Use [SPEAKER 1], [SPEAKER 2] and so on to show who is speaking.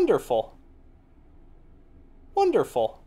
[SPEAKER 1] Wonderful. Wonderful.